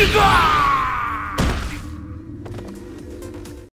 Nigga!